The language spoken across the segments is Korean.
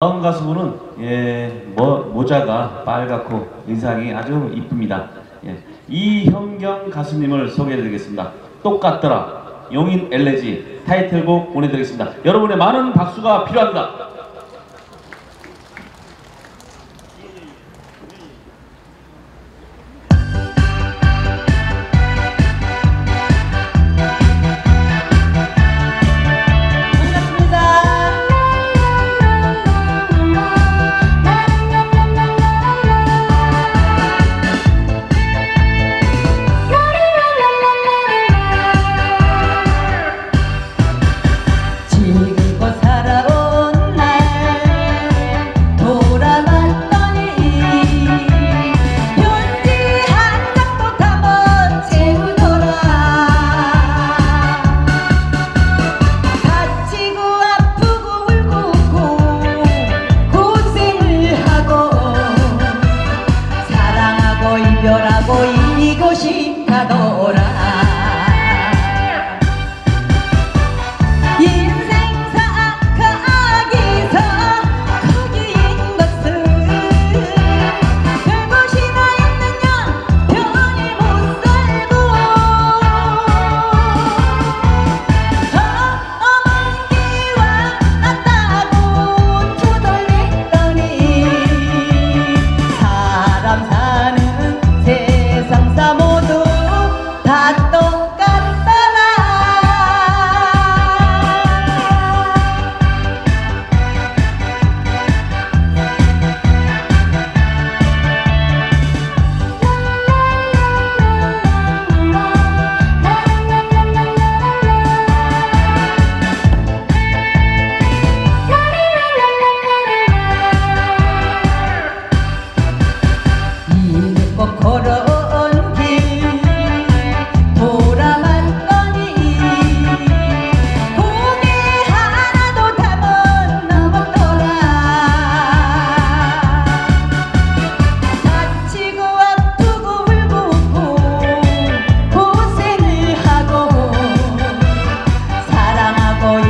다음 가수분은 예, 뭐, 모자가 빨갛고 의상이 아주 이쁩니다. 예, 이형경 가수님을 소개해드리겠습니다. 똑같더라 용인 엘레지 타이틀곡 보내드리겠습니다. 여러분의 많은 박수가 필요합니다.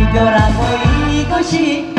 학교라고 이것이